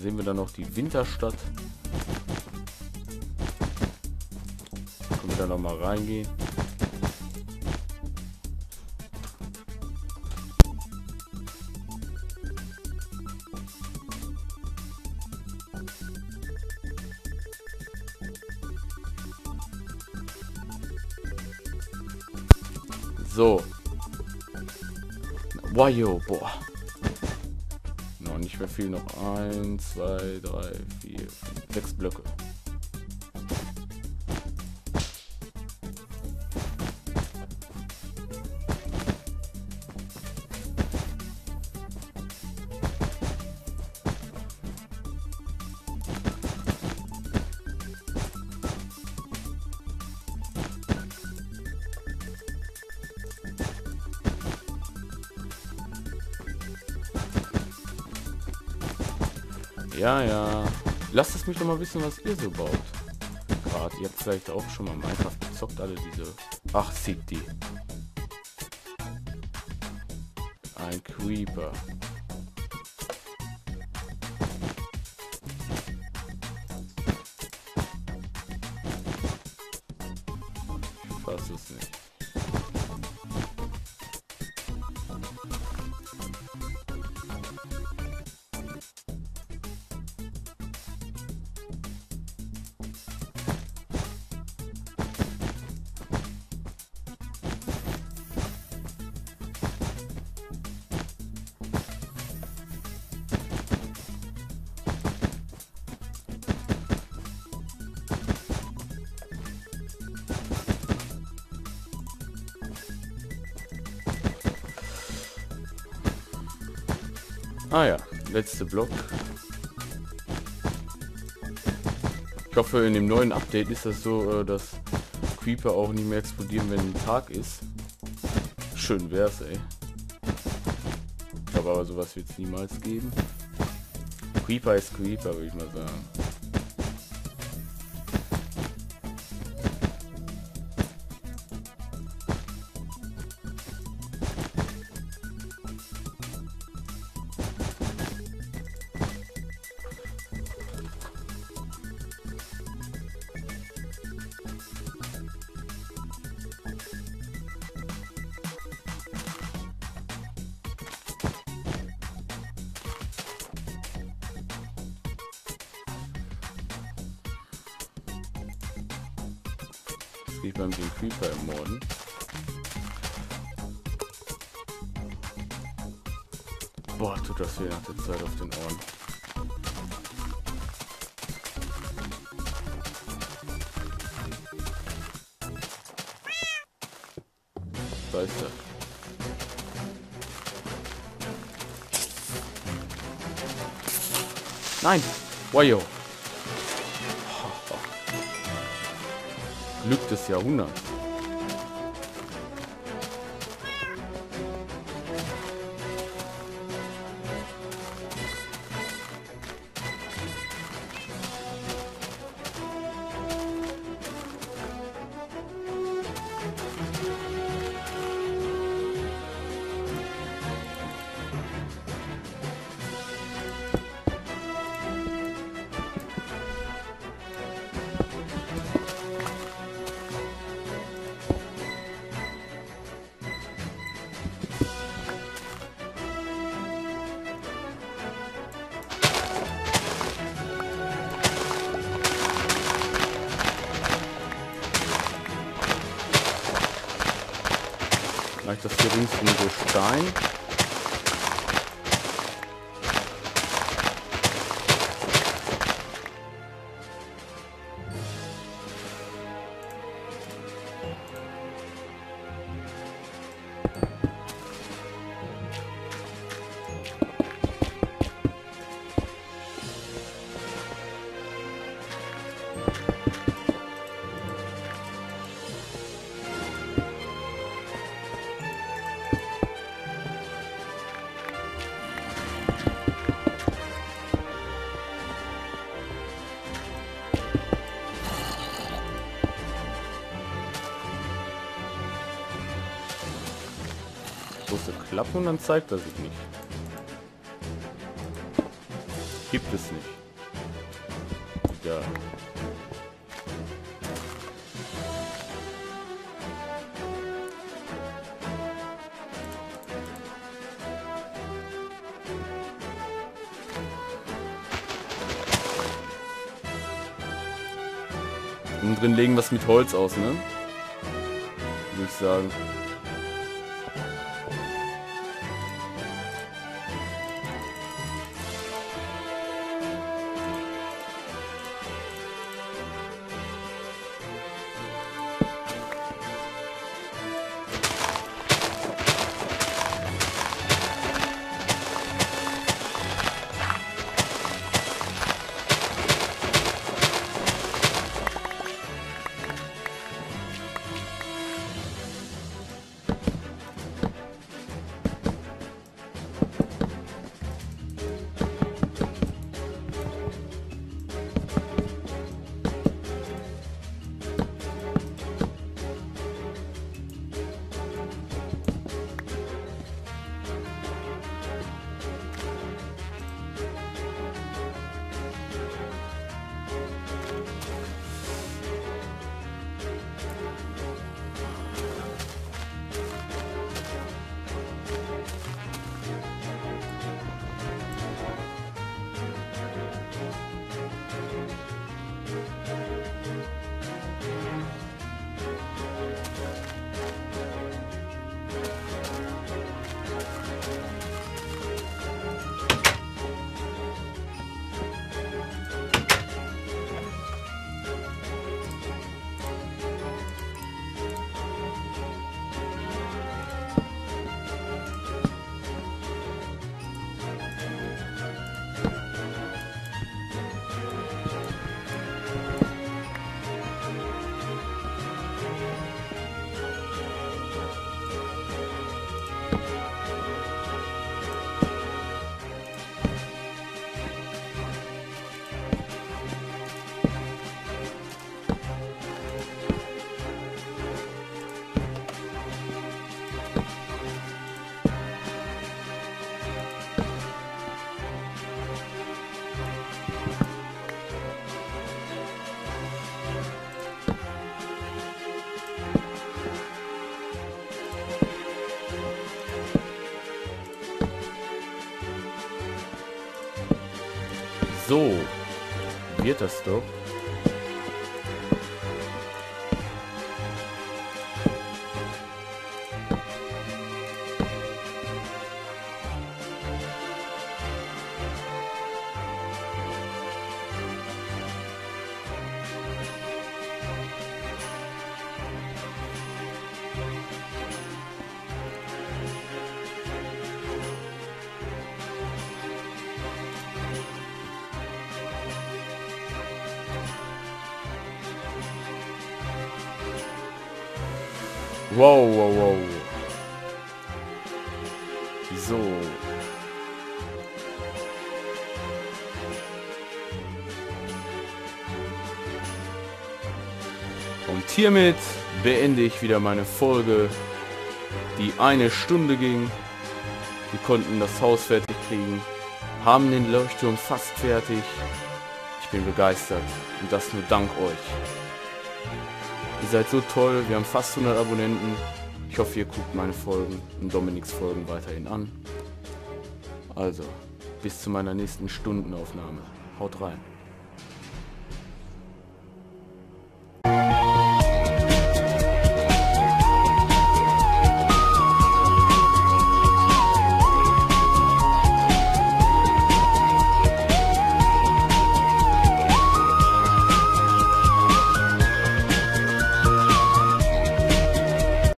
sehen wir dann noch die Winterstadt. Können wir da noch mal reingehen. So. Wajo, boah. Viel, noch ein, zwei, drei, vier, fünf, sechs Blöcke. Ja, ja. Lasst es mich doch mal wissen, was ihr so baut. Gerade, ihr habt vielleicht auch schon mal Minecraft gezockt, alle diese... Ach, City. Ein Creeper. Ah ja, letzte Block. Ich hoffe, in dem neuen Update ist das so, äh, dass Creeper auch nicht mehr explodieren, wenn Tag ist. Schön wär's, ey. Ich glaube aber, sowas wird es niemals geben. Creeper ist Creeper, würde ich mal sagen. Creeper mit den Creeper ermorden. Boah, tut das weh nach der Zeit auf den Ohren. Da ist er. Nein! Wayo! Glück des Jahrhunderts. Reicht das so Stein? Große Klappe und dann zeigt er sich nicht. Gibt es nicht. Ja. Und drin legen was mit Holz aus, ne? Würde ich sagen. So. Wird das doch. Wow, wow, wow. So. Und hiermit beende ich wieder meine Folge, die eine Stunde ging. Wir konnten das Haus fertig kriegen, haben den Leuchtturm fast fertig. Ich bin begeistert und das nur dank euch. Ihr seid so toll, wir haben fast 100 Abonnenten. Ich hoffe, ihr guckt meine Folgen und Dominiks Folgen weiterhin an. Also, bis zu meiner nächsten Stundenaufnahme. Haut rein.